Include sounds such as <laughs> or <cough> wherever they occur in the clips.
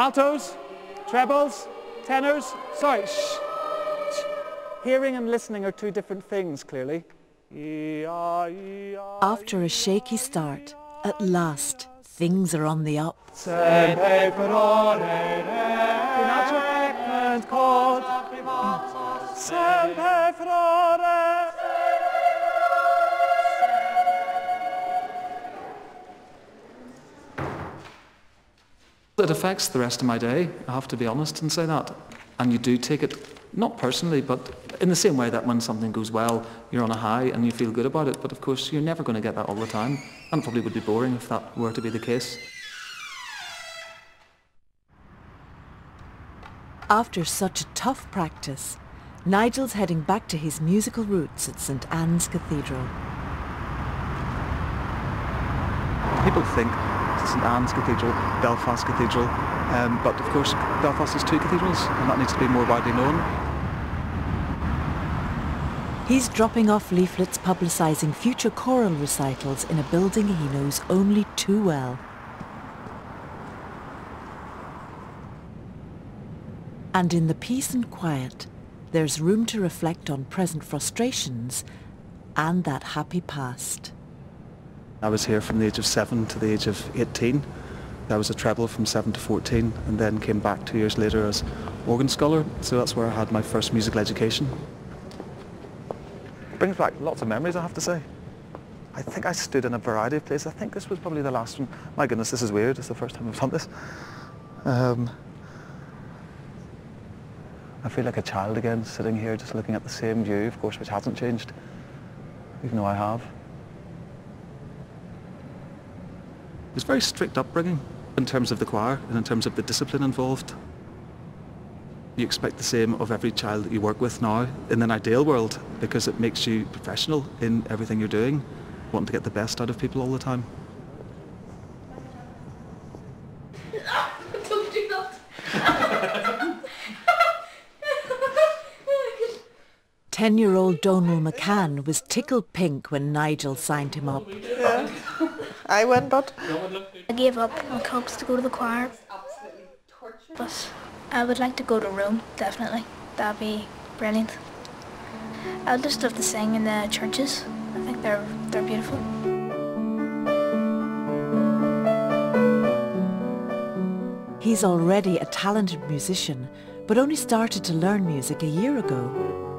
Altos, trebles, tenors. Sorry, shh. Hearing and listening are two different things, clearly. After a shaky start, at last, things are on the up. It affects the rest of my day, I have to be honest and say that. And you do take it, not personally, but in the same way that when something goes well, you're on a high and you feel good about it. But of course, you're never going to get that all the time. And it probably would be boring if that were to be the case. After such a tough practice, Nigel's heading back to his musical roots at St Anne's Cathedral. People think St Anne's Cathedral, Belfast Cathedral, um, but of course Belfast has two cathedrals and that needs to be more widely known. He's dropping off leaflets publicising future choral recitals in a building he knows only too well. And in the peace and quiet, there's room to reflect on present frustrations and that happy past. I was here from the age of 7 to the age of 18. I was a treble from 7 to 14 and then came back two years later as organ scholar, so that's where I had my first musical education. Brings back lots of memories, I have to say. I think I stood in a variety of places. I think this was probably the last one. My goodness, this is weird. It's the first time I've done this. Um, I feel like a child again, sitting here just looking at the same view, of course, which hasn't changed, even though I have. It was very strict upbringing in terms of the choir and in terms of the discipline involved. You expect the same of every child that you work with now in an ideal world because it makes you professional in everything you're doing, wanting to get the best out of people all the time. Ten-year-old Donal McCann was tickled pink when Nigel signed him up. Yeah. I went, but I gave up on hopes to go to the choir. But I would like to go to Rome, definitely. That'd be brilliant. I'd just love to sing in the churches. I think they're they're beautiful. He's already a talented musician, but only started to learn music a year ago.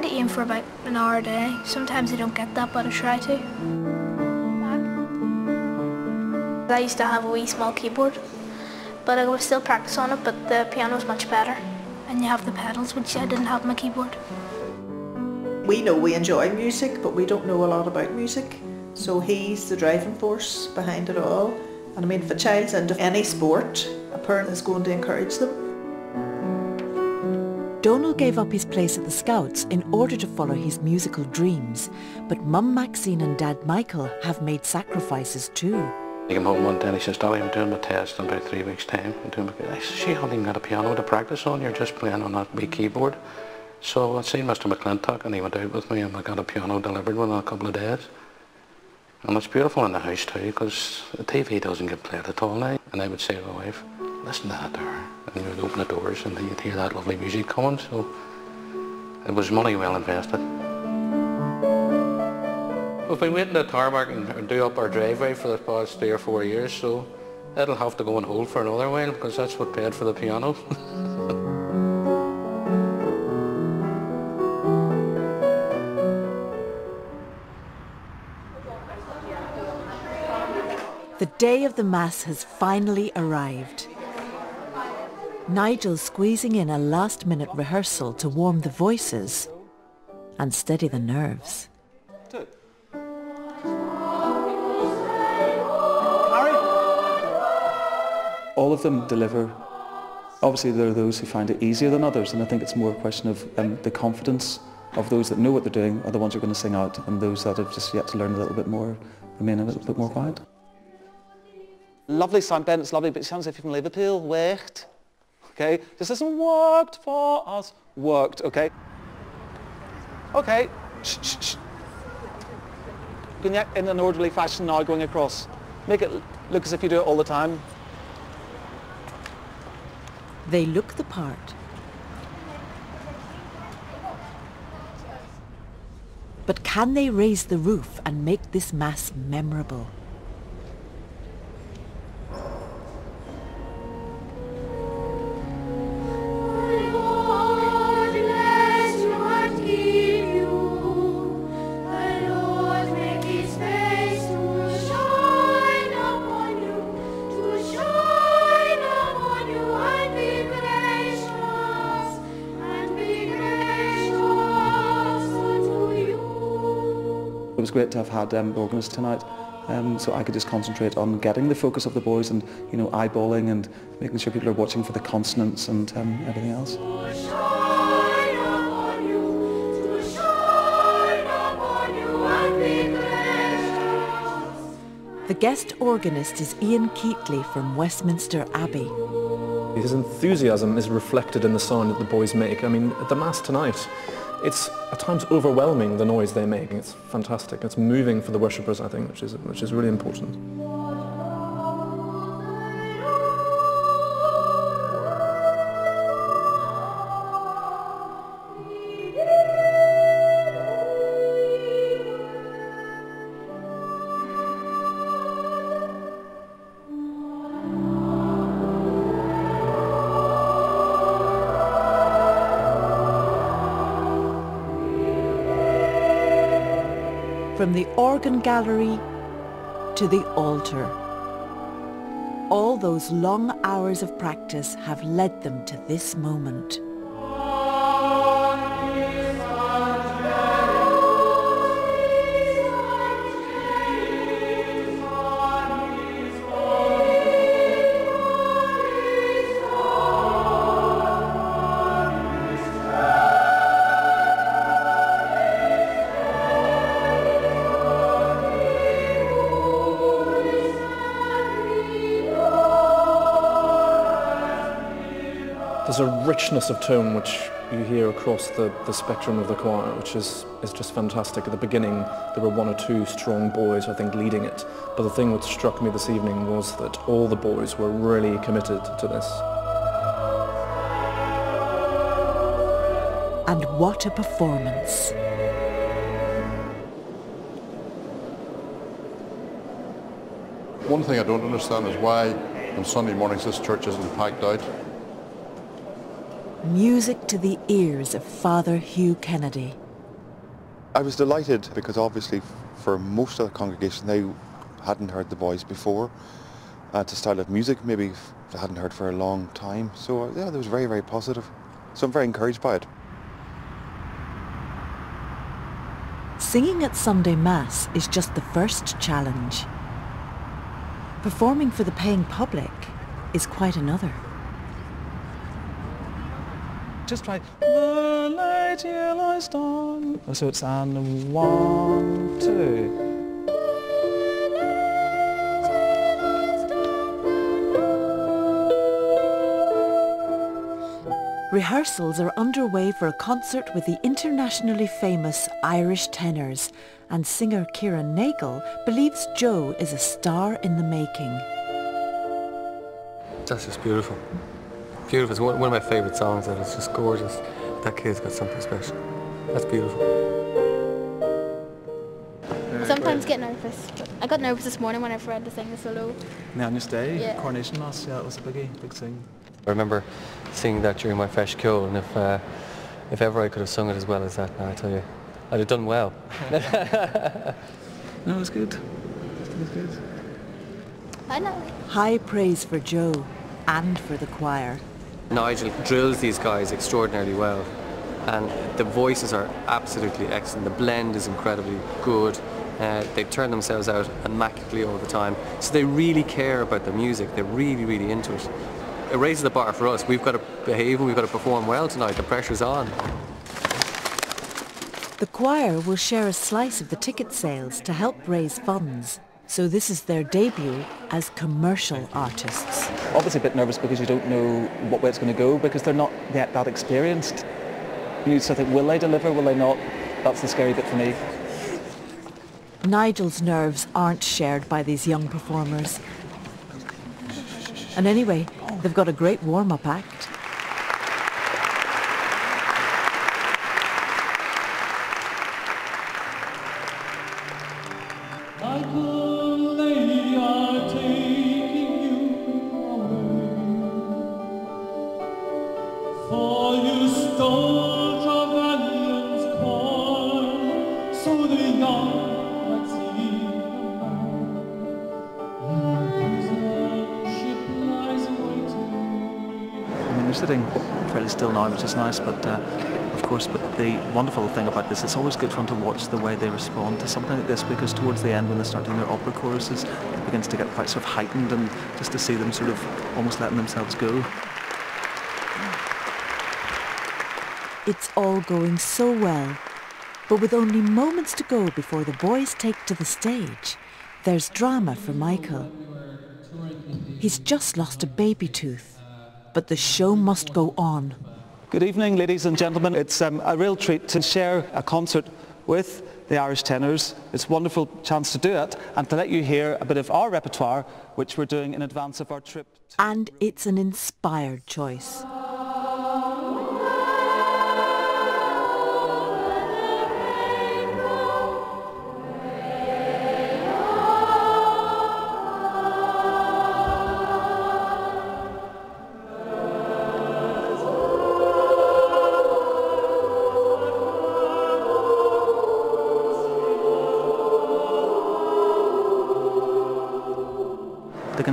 Try to aim for about an hour a day. Sometimes I don't get that, but I try to. I used to have a wee small keyboard, but I would still practice on it, but the piano's much better. And you have the pedals, which I didn't have my keyboard. we know we enjoy music, but we don't know a lot about music. So he's the driving force behind it all. And I mean, if a child's into any sport, a parent is going to encourage them. Donal gave up his place at the Scouts in order to follow his musical dreams, but Mum Maxine and Dad Michael have made sacrifices too. I came home one day and he says, Dolly, I'm doing my test in about three weeks' time. I'm doing my... I said, you haven't even got a piano to practice on, you're just playing on that wee keyboard. So I seen Mr McClintock and he went out with me and I got a piano delivered within a couple of days. And it's beautiful in the house too because the TV doesn't get played at all now. And I would say to my wife, listen to that there. And you would open the doors and you'd hear that lovely music coming. So it was money well invested. We've been waiting to tarmac and do up our driveway for the past three or four years, so it'll have to go on hold for another while because that's what paid for the piano. <laughs> The day of the Mass has finally arrived. Nigel's squeezing in a last-minute rehearsal to warm the voices and steady the nerves. All of them deliver. Obviously there are those who find it easier than others and I think it's more a question of um, the confidence of those that know what they're doing are the ones who are going to sing out and those that have just yet to learn a little bit more remain a little bit more quiet. Lovely sound, Ben, it's lovely, but it sounds like you're from Liverpool. Worked. Okay? This isn't worked for us. Worked, okay? Okay. Shh, shh, shh. In an orderly fashion now going across? Make it look as if you do it all the time. They look the part. But can they raise the roof and make this mass memorable? It was great to have had um, the organist tonight um, so I could just concentrate on getting the focus of the boys and you know eyeballing and making sure people are watching for the consonants and um, everything else. The guest organist is Ian Keatley from Westminster Abbey. His enthusiasm is reflected in the sound that the boys make. I mean, at the Mass tonight, it's at times overwhelming the noise they make. It's fantastic. It's moving for the worshippers, I think, which is, which is really important. From the organ gallery to the altar. All those long hours of practice have led them to this moment. There's a richness of tone which you hear across the, the spectrum of the choir, which is, is just fantastic. At the beginning, there were one or two strong boys, I think, leading it. But the thing which struck me this evening was that all the boys were really committed to this. And what a performance. One thing I don't understand is why on Sunday mornings this church isn't packed out. Music to the ears of Father Hugh Kennedy. I was delighted because obviously for most of the congregation they hadn't heard the boys before. Uh, it's a style of music maybe they hadn't heard for a long time. So uh, yeah, that was very, very positive. So I'm very encouraged by it. Singing at Sunday Mass is just the first challenge. Performing for the paying public is quite another. Just try the light yellow dawn. Oh, so it's and one, two. Rehearsals are underway for a concert with the internationally famous Irish tenors, and singer Kieran Nagel believes Joe is a star in the making. That's just beautiful. Beautiful. It's one, one of my favourite songs and it's just gorgeous. That kid's got something special. That's beautiful. Sometimes get nervous. I got nervous this morning when I read to sing the solo. Now on day, Yeah. Coronation Mass, yeah, it was a biggie, big thing. I remember singing that during my fresh cool and if, uh, if ever I could have sung it as well as that, now I tell you, I'd have done well. <laughs> <laughs> No, it was good. It was good. I know. High praise for Joe and for the choir. Nigel drills these guys extraordinarily well and the voices are absolutely excellent. The blend is incredibly good. Uh, they turn themselves out immaculately all the time. So they really care about the music. They're really, really into it. It raises the bar for us. We've got to behave and we've got to perform well tonight. The pressure's on. The choir will share a slice of the ticket sales to help raise funds. So this is their debut as commercial artists. Obviously a bit nervous because you don't know what way it's going to go because they're not yet that experienced. You sort of think, will they deliver, will they not? That's the scary bit for me. Nigel's nerves aren't shared by these young performers. And anyway, they've got a great warm-up act. Sitting fairly still now, which is nice, but uh, of course, but the wonderful thing about this, it's always good fun to watch the way they respond to something like this, because towards the end, when they start doing their opera choruses, it begins to get quite sort of heightened, and just to see them sort of almost letting themselves go. It's all going so well, but with only moments to go before the boys take to the stage, there's drama for Michael. He's just lost a baby tooth but the show must go on. Good evening, ladies and gentlemen. It's um, a real treat to share a concert with the Irish Tenors. It's a wonderful chance to do it and to let you hear a bit of our repertoire, which we're doing in advance of our trip. And it's an inspired choice.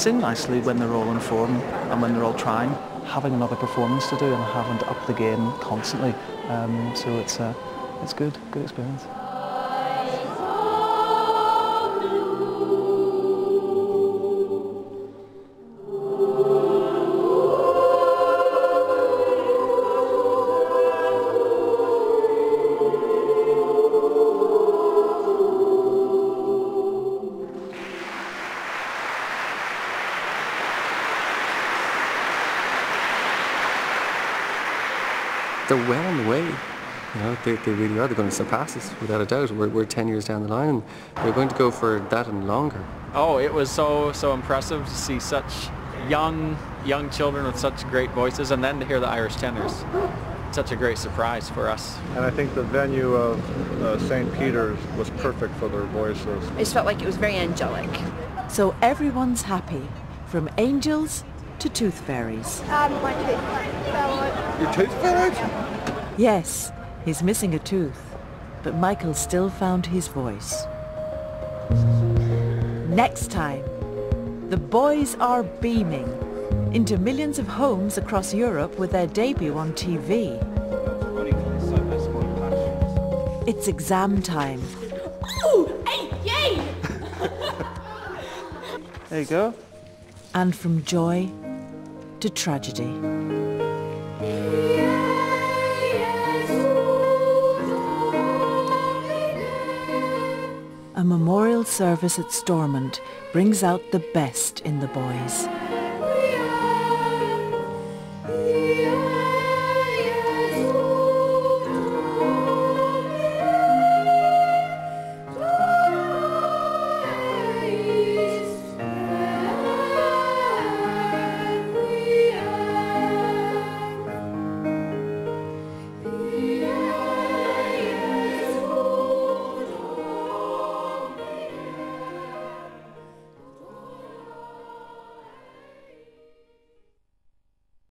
Can sing nicely when they're all in form and when they're all trying. Having another performance to do and having to up the game constantly. Um, so it's, uh, it's good, good experience. They're well on the way. You know, they, they really are. They're going to surpass us without a doubt. We're, we're 10 years down the line and we're going to go for that and longer. Oh, it was so, so impressive to see such young, young children with such great voices and then to hear the Irish tenors. Such a great surprise for us. And I think the venue of uh, St. Peter's was perfect for their voices. It just felt like it was very angelic. So everyone's happy, from angels to tooth fairies. Um, my tooth fell out. Your tooth fell out? Yes, he's missing a tooth, but Michael still found his voice. Next time, the boys are beaming into millions of homes across Europe with their debut on TV. It's exam time. Ooh, hey, yay! there you go. And from joy to tragedy. A memorial service at Stormont brings out the best in the boys.